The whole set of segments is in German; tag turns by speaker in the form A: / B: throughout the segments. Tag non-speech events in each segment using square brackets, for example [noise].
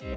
A: Servus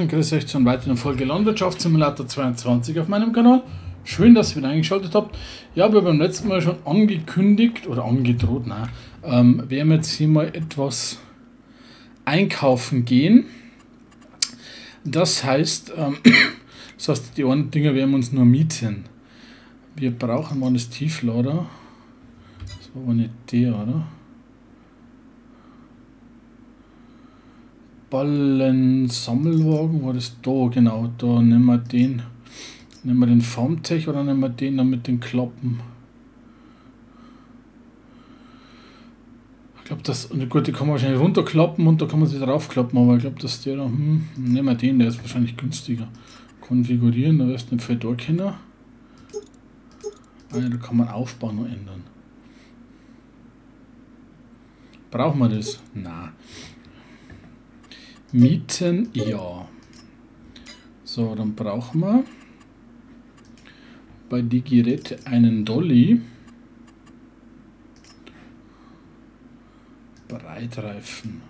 A: und grüß euch zu einer weiteren Folge Landwirtschaftssimulator 22 auf meinem Kanal. Schön, dass ihr wieder eingeschaltet habt. Ja, wir haben beim letzten Mal schon angekündigt oder angedroht, nein, ähm, werden wir jetzt hier mal etwas einkaufen gehen. Das heißt, ähm, [coughs] das heißt, die anderen Dinger werden wir uns nur mieten. Wir brauchen mal das Tieflader. Das war aber nicht der, oder? Ballen-Sammelwagen, war das da? Genau, da nehmen wir den. Nehmen wir den Farmtech oder nehmen wir den dann mit den Klappen? Ich glaube, das, gut, die kann man wahrscheinlich runterklappen und da kann man sie draufklappen, aber ich glaube, dass der da, hm, nehmen wir den, der ist wahrscheinlich günstiger. Konfigurieren, da viel da kennen. Ah, da kann man aufbauen und ändern. Brauchen wir das? Na. Mieten, ja. So, dann brauchen wir bei Digiret einen Dolly. Breitreifen.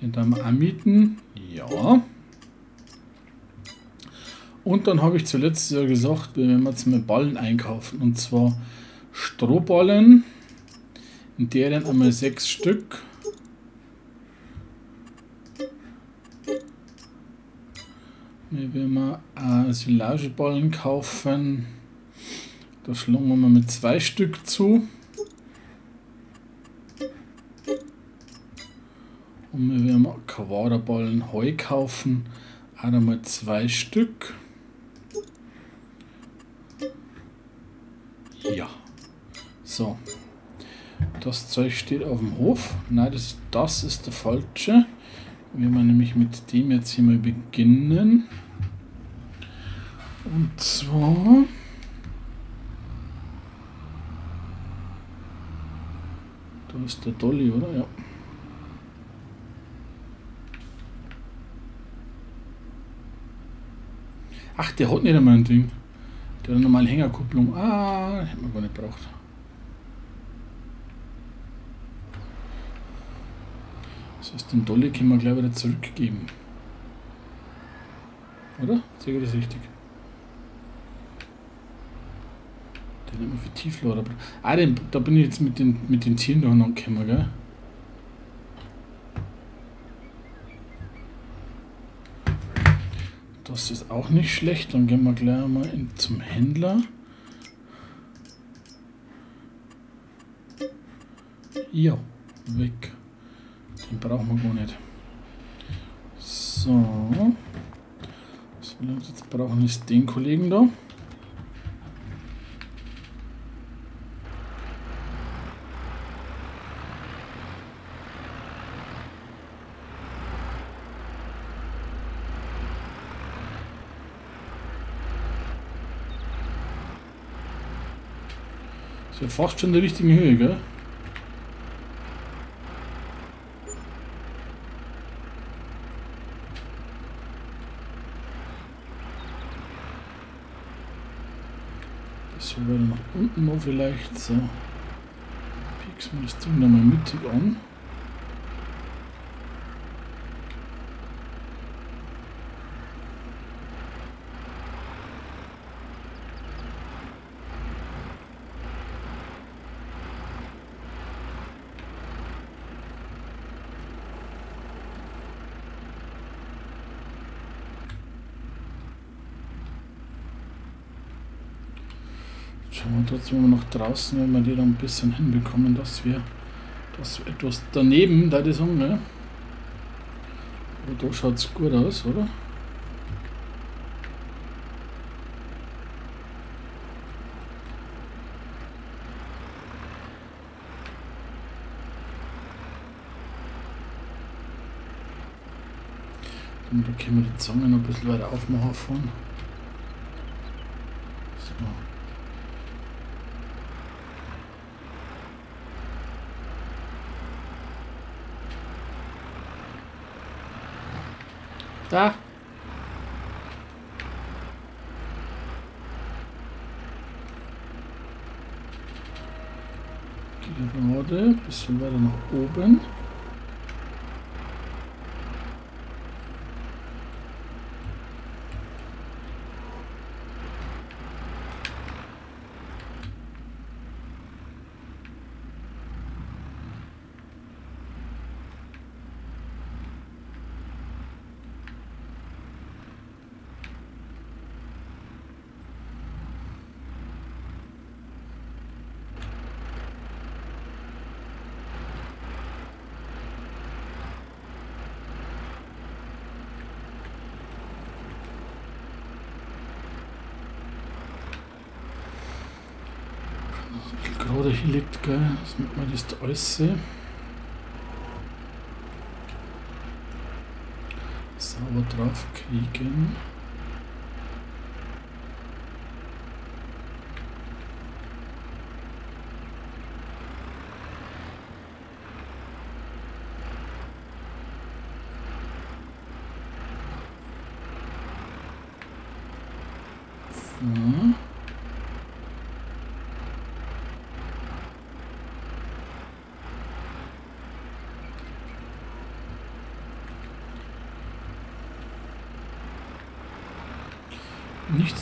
A: Den dann anmieten. Ja. Und dann habe ich zuletzt ja gesagt, wenn wir jetzt mit Ballen einkaufen. Und zwar Strohballen. In deren einmal sechs Stück. Wir werden mal äh, Silageballen kaufen. Da schlagen wir mal mit zwei Stück zu. Und wir werden Quaderballen Heu kaufen. Auch einmal zwei Stück. Ja. So. Das Zeug steht auf dem Hof. Nein, das, das ist der falsche. Wir werden nämlich mit dem jetzt hier mal beginnen. Und zwar... Da ist der Dolly, oder? Ja. Ach, der hat nicht einmal ein Ding. Der hat eine normale Hängerkupplung. Ah, hätten wir gar nicht braucht. Das heißt, den Dolly können wir gleich wieder zurückgeben. Oder? Sehe ich das richtig? Den immer für Tieflader. Ah, den, da bin ich jetzt mit den, mit den Tieren noch angekommen, gell? Das ist auch nicht schlecht. Dann gehen wir gleich mal in, zum Händler. Ja, weg. Den brauchen wir gar nicht. So. Was wir jetzt brauchen, ist den Kollegen da. Fast schon in der richtigen Höhe, gell? So, weiter nach unten noch vielleicht. So. Pieksen wir das Ding nochmal mittig an. Schauen wir trotzdem mal nach draußen, wenn wir die dann ein bisschen hinbekommen, dass wir das etwas daneben, da die ne? Aber da schaut es gut aus, oder? Und da können wir die Zange noch ein bisschen weiter aufmachen vorne. So. Da. Gerade, bisschen weiter nach oben. gerade hier liegt, gell? Damit man das da alles sehen. Sauber drauf kriegen. So.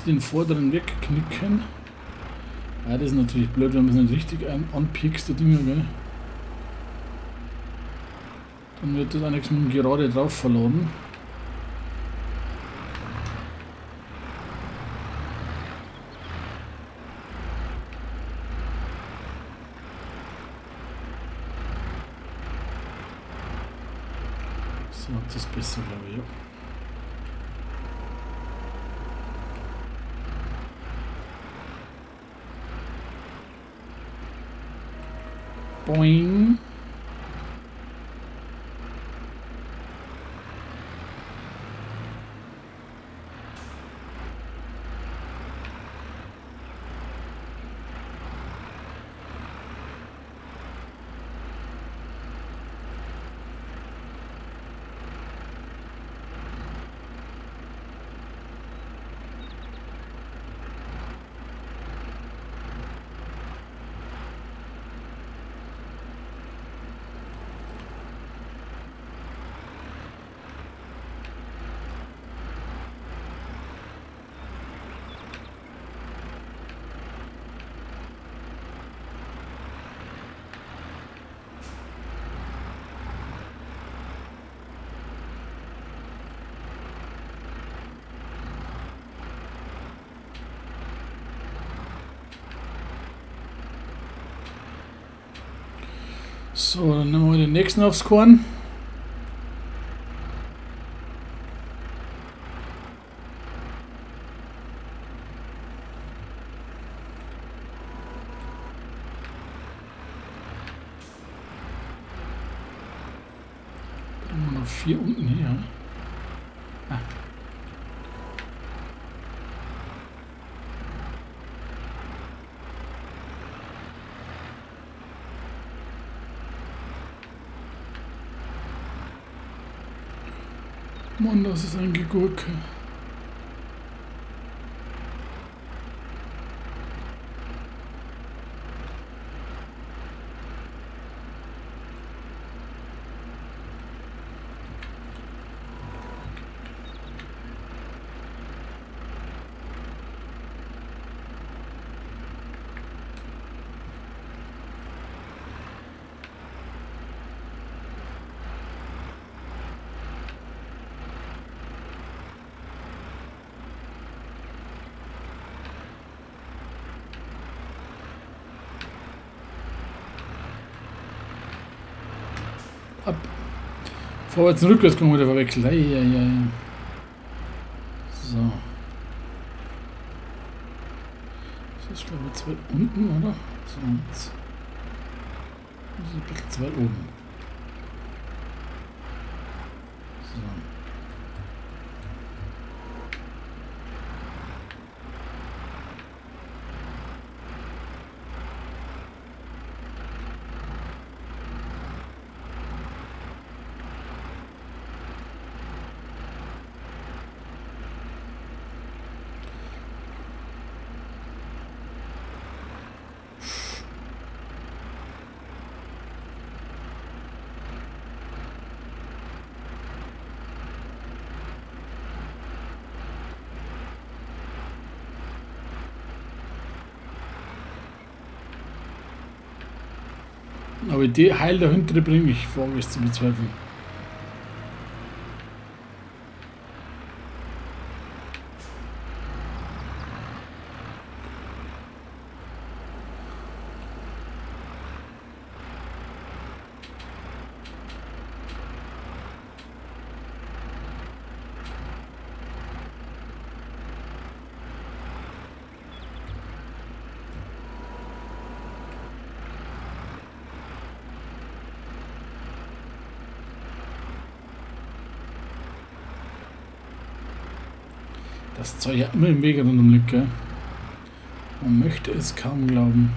A: Den vorderen wegknicken. Ja, das ist natürlich blöd, wenn man es nicht richtig anpiekst, der Dinger, gell? Dann wird das auch nichts mit dem gerade drauf verladen. So, das besser, glaube ich, ja. Boing. So, dann nehmen wir den nächsten aufs Korn. Dann haben wir noch vier unten hier. Ah. Das ist ein Gegurke. Vorwärts und rückwärts können wir wieder verwechseln. Ei, ei, ei. So. Das ist glaube ich zu weit unten, oder? So, jetzt. Das ist ein bisschen zu weit oben. So. Aber die Heil dahinter bringe ich vor, es zu bezweifeln. Das Zeug ja immer im Weg rundum liegt, gell? Man möchte es kaum glauben.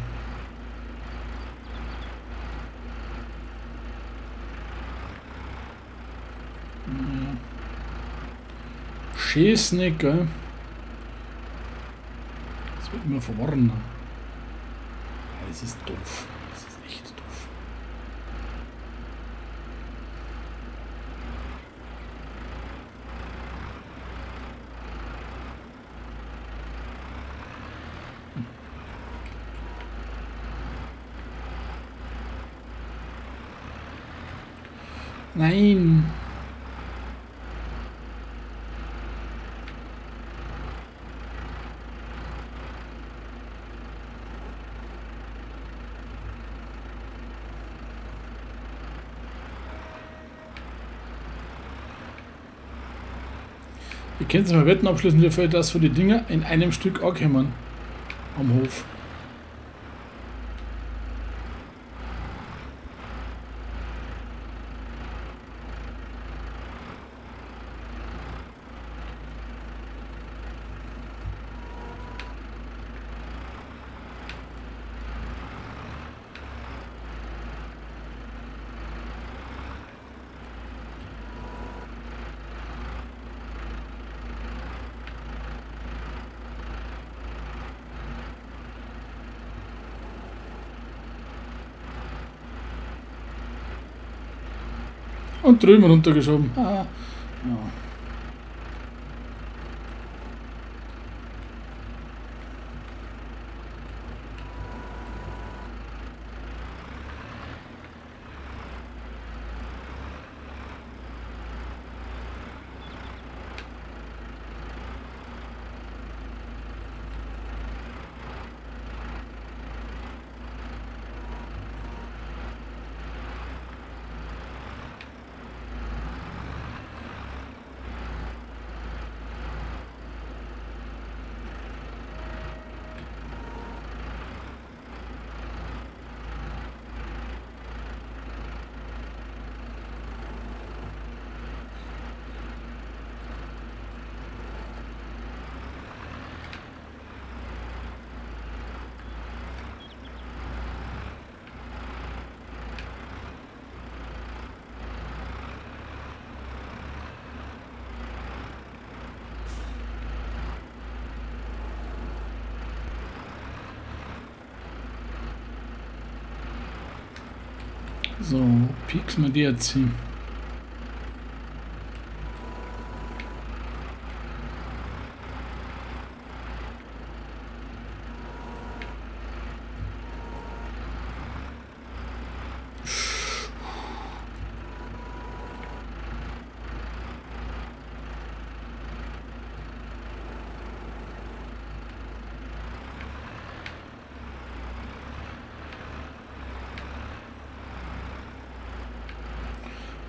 A: Naja. Schieß nicht, gell? Das wird immer verworrener. Das ist doof. Das ist echt doof. Nein. Ihr könnt mal Wetten abschließen, wie viel das für die Dinger in einem Stück ankommen. Am Hof. Und drüben runtergeschoben. Ah, ja. So, pieks wir die jetzt hin.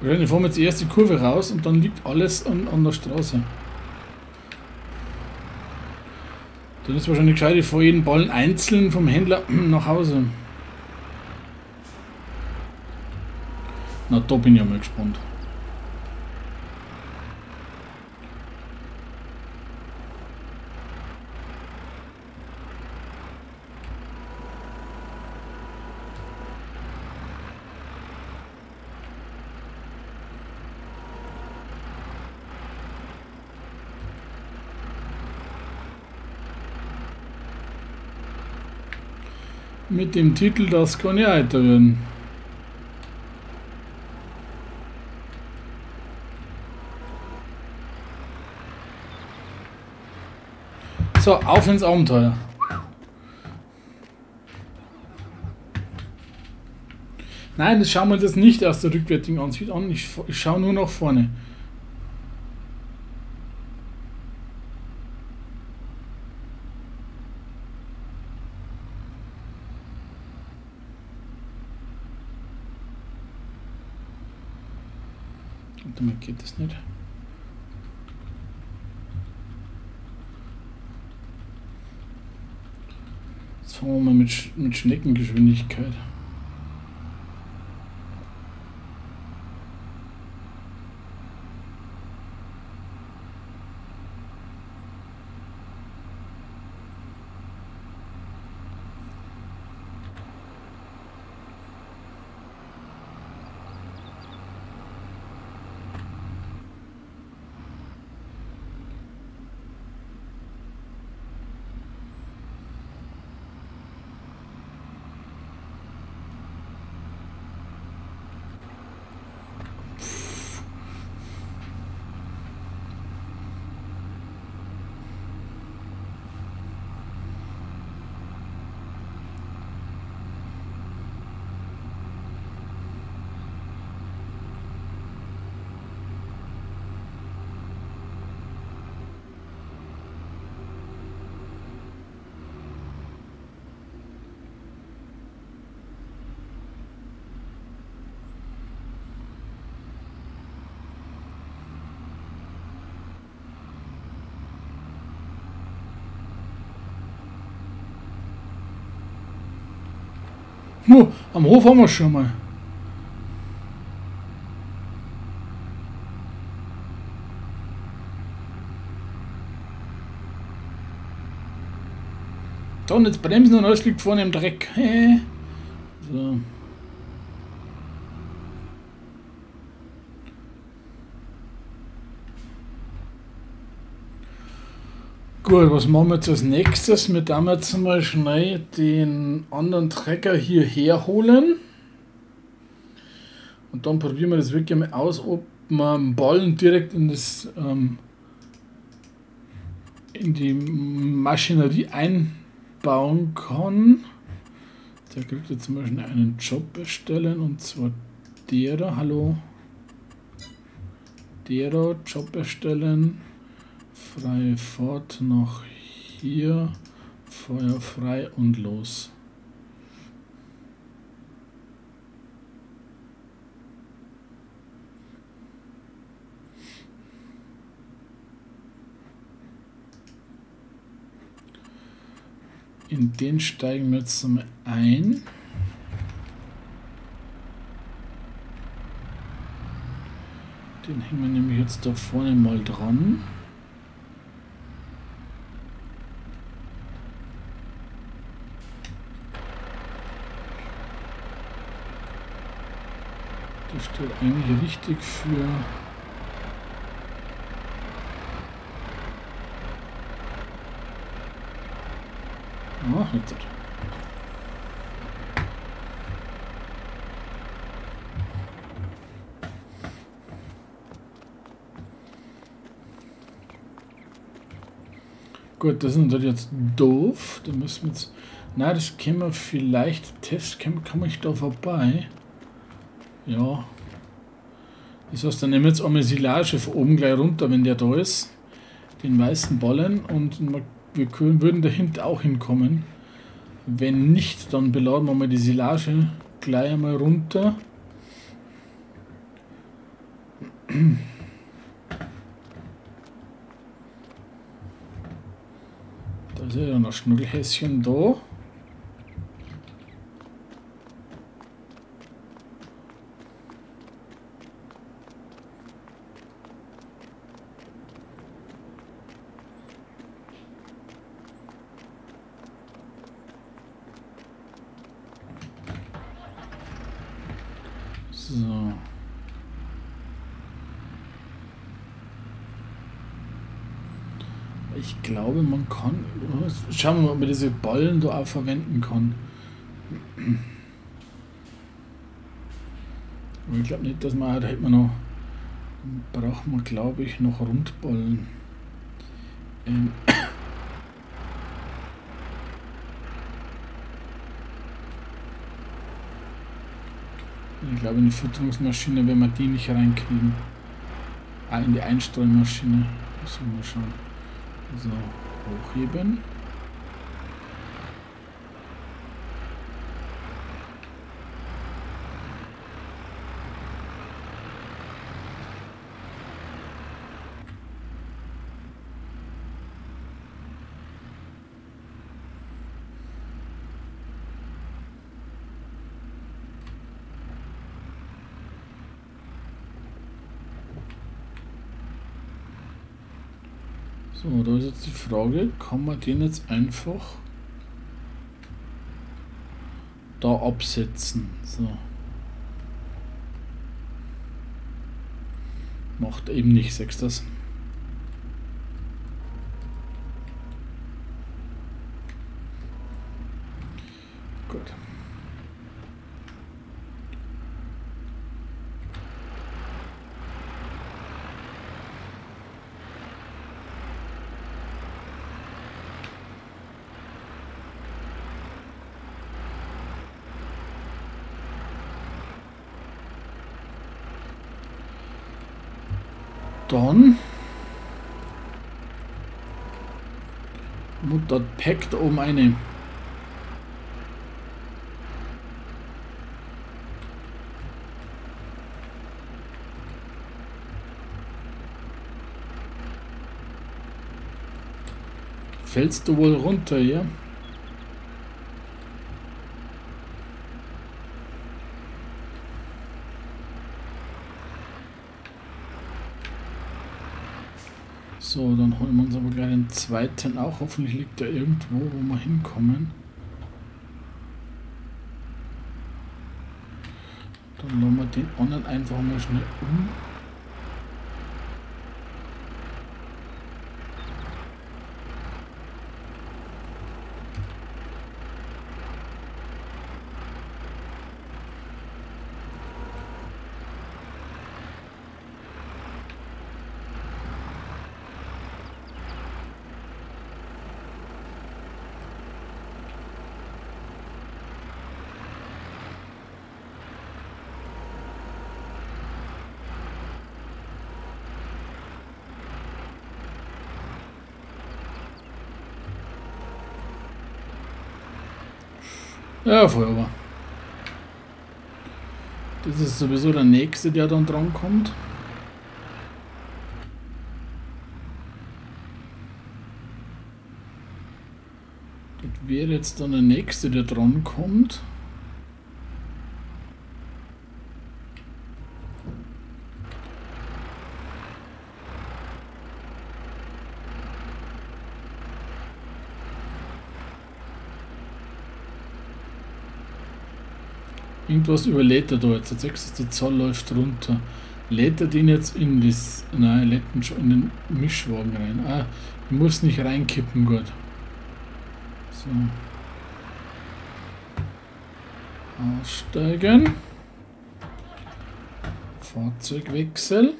A: Dann fahren wir jetzt die erste Kurve raus und dann liegt alles an, an der Straße. Dann ist wahrscheinlich gescheit, ich fahre jeden Ballen einzeln vom Händler [clears throat] nach Hause. Na, da bin ich ja mal gespannt. Mit dem Titel Das heiter werden. So, auf ins Abenteuer. Nein, das schauen wir das nicht aus der rückwärtigen Ansicht an. Ich, ich schaue nur nach vorne. Das nicht. Jetzt fangen wir mal mit, mit Schneckengeschwindigkeit. Oh, am Hof haben wir schon mal. Da und jetzt bremsen und alles liegt vorne im Dreck. So. Gut, was machen wir jetzt als nächstes? Wir werden jetzt mal schnell den anderen Trecker hierher holen. Und dann probieren wir das wirklich mal aus, ob man Ballen direkt in das ähm, in die Maschinerie einbauen kann. Der kriegt jetzt zum Beispiel einen Job erstellen und zwar der da, hallo. Der da, Job erstellen freie Fahrt nach hier, Feuer frei und los. In den steigen wir jetzt mal ein. Den hängen wir nämlich jetzt da vorne mal dran. Steht eigentlich richtig für Ah, jetzt. Gut, das ist natürlich jetzt doof. Da müssen wir jetzt. Na, das können wir vielleicht. Test kann, kann ich da vorbei. Ja. Das heißt, dann nehmen wir jetzt einmal Silage von oben gleich runter, wenn der da ist. Den weißen Ballen und wir können, würden dahinter auch hinkommen. Wenn nicht, dann beladen wir mal die Silage gleich einmal runter. Da ist ja noch Schnuddelhäschen da. So. Ich glaube, man kann. Schauen wir mal, ob man diese Ballen da auch verwenden kann. Aber ich glaube nicht, dass man. Da hätte man noch. Braucht man, glaube ich, noch Rundballen. Ähm. Ich glaube, in die Fütterungsmaschine werden wir die nicht reinkriegen. Ah, in die Einstreumaschine. Müssen wir mal schauen. So, hochheben. So, da ist jetzt die Frage, kann man den jetzt einfach da absetzen? So. Macht eben nicht, sechs das. Dann Mutter packt um eine Fällst du wohl runter, ja? So, dann holen wir uns aber gleich den zweiten auch. Hoffentlich liegt er irgendwo, wo wir hinkommen. Dann lassen wir den anderen einfach mal schnell um. Ja, Feuerwehr. Das ist sowieso der nächste, der dann dran kommt. Das wäre jetzt dann der nächste, der dran kommt. Irgendwas überlädt er da jetzt. Als nächstes die Zahl läuft runter. Lädt er den jetzt in das. Nein, lädt ihn schon in den Mischwagen rein. Ah, ich muss nicht reinkippen, gut. So. Aussteigen. Fahrzeugwechsel.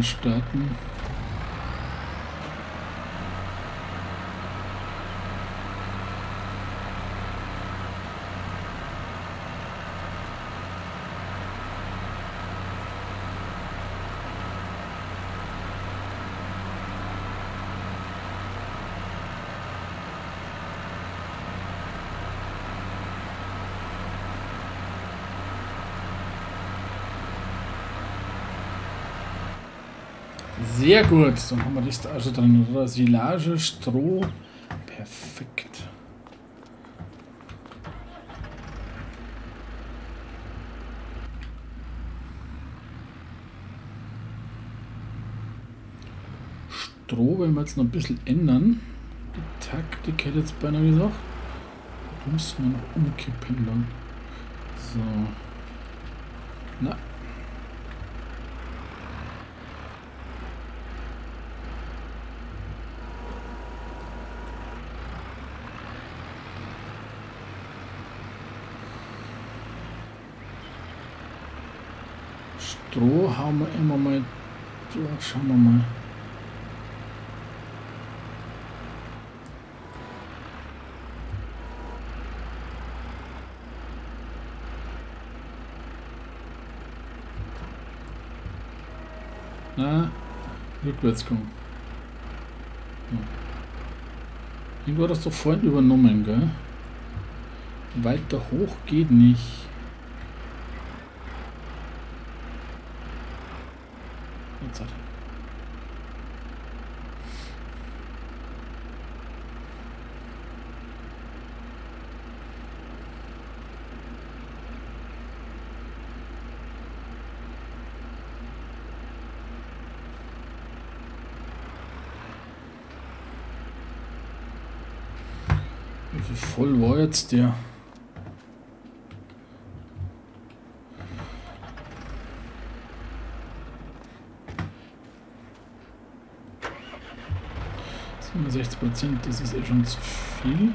A: Überladen Sehr gut. Dann haben wir das da also drin? Silage, Stroh. Perfekt. Stroh werden wir jetzt noch ein bisschen ändern. Die Taktik hätte jetzt beinahe gesagt. Muss man noch umkippen dann. So. Na, Stroh haben wir immer mal. Schauen wir mal. Na, rückwärts kommen. Ja. Irgendwo hat das doch vorhin übernommen, gell? Weiter hoch geht nicht. Jetzt hat Wie voll war jetzt der? Prozent, das ist eh schon zu viel.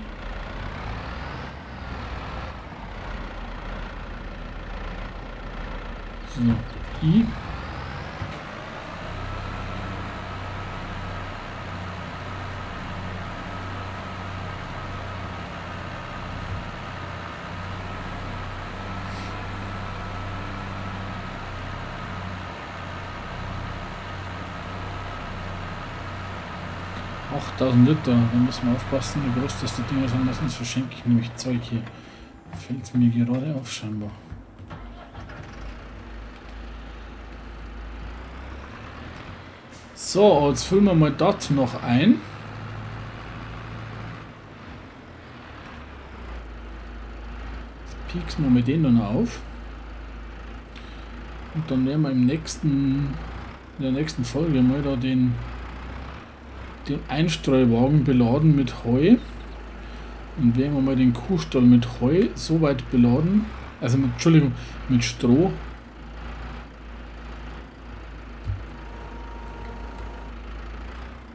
A: So, I. 8000 Liter, da muss man aufpassen, wie groß das die Dinger sind, sonst verschenke ich nämlich Zeug hier. Fällt mir gerade auf scheinbar. So, jetzt füllen wir mal dort noch ein. Jetzt pieksen wir mit den dann auf. Und dann werden wir im nächsten, in der nächsten Folge mal da den den Einstreuwagen beladen mit Heu. Und werden wir mal den Kuhstall mit Heu so weit beladen, also mit, Entschuldigung, mit Stroh.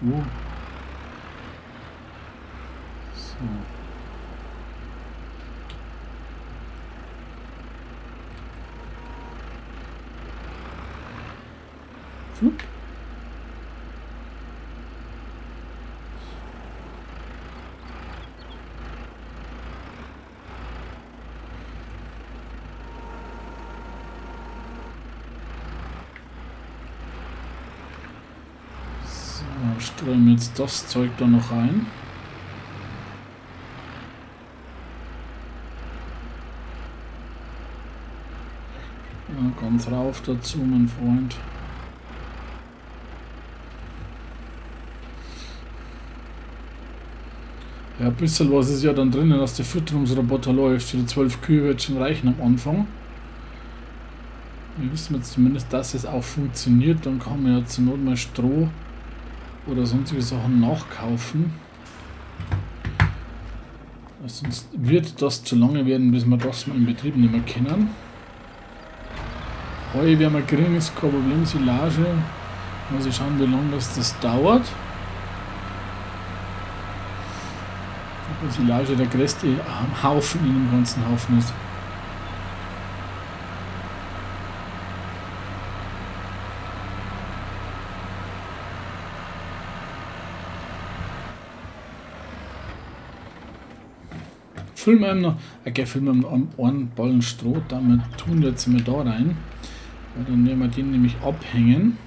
A: Uh. So. Flup. streuen jetzt das Zeug da noch rein. Ja, ganz rauf dazu, mein Freund. Ja, ein bisschen was ist ja dann drinnen, dass der Fütterungsroboter läuft. Die 12 Kühe wird schon reichen am Anfang. Wir wissen jetzt zumindest, dass es auch funktioniert. Dann kann man ja zur Not mal Stroh oder sonstige Sachen nachkaufen. Sonst wird das zu lange werden, bis wir das mal in Betrieb nicht mehr kennen. Heu werden wir kriegen, ist kein Problem. Silage, ich schauen, wie lange das, das dauert. Silage der größte Haufen in dem ganzen Haufen ist. Füllen wir noch, okay, füllen wir noch einen Ballen Stroh, damit tun wir jetzt mal da rein. Weil dann werden wir den nämlich abhängen.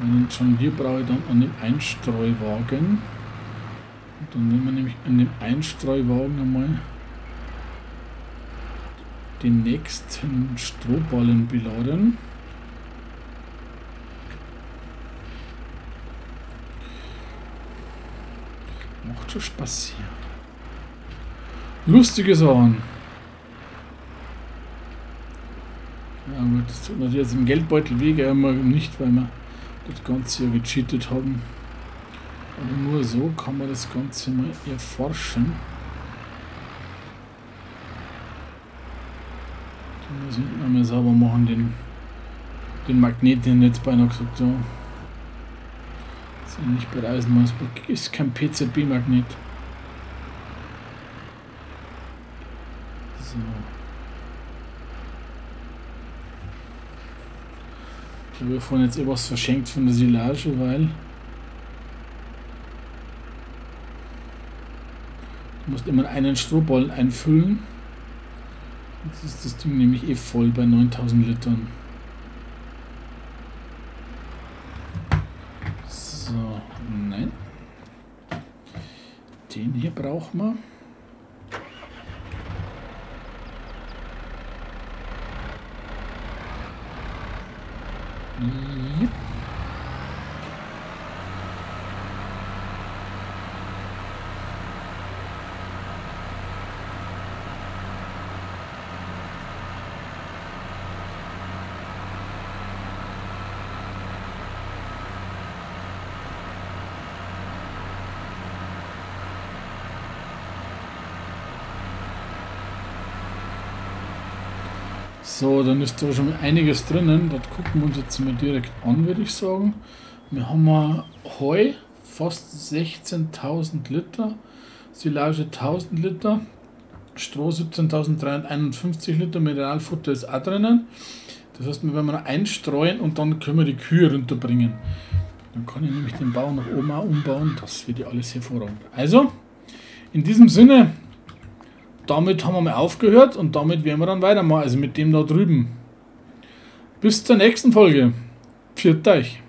A: Und schon hier brauche ich dann an dem Einstreuwagen. Und dann nehmen wir nämlich an dem Einstreuwagen einmal den nächsten Strohballen beladen. Macht schon Spaß hier. Lustige Sachen. Ja gut, das tut natürlich jetzt im Geldbeutel weh, immer nicht, weil wir das Ganze ja gecheatet haben. Aber nur so kann man das Ganze mal erforschen. Den muss hinten einmal sauber machen, den, den Magnet, den jetzt beinahe gesagt so. Das ist ja nicht bei der ist kein PZB-Magnet. Ich habe vorhin jetzt eh verschenkt von der Silage, weil du musst immer einen Strohballen einfüllen. Jetzt ist das Ding nämlich eh voll bei 9000 Litern. So, nein. Den hier brauchen wir. So, dann ist da schon einiges drinnen. Das gucken wir uns jetzt mal direkt an, würde ich sagen. Wir haben Heu, fast 16.000 Liter, Silage 1000 Liter, Stroh 17.351 Liter, Mineralfutter ist auch drinnen. Das heißt, wir werden wir einstreuen und dann können wir die Kühe runterbringen. Dann kann ich nämlich den Bau nach oben auch umbauen. Das wird ja alles hervorragend. Also, in diesem Sinne, damit haben wir mal aufgehört und damit werden wir dann weitermachen. Also mit dem da drüben. Bis zur nächsten Folge. Pfiat euch.